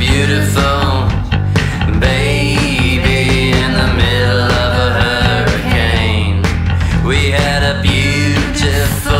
beautiful baby in the middle of a hurricane. We had a beautiful.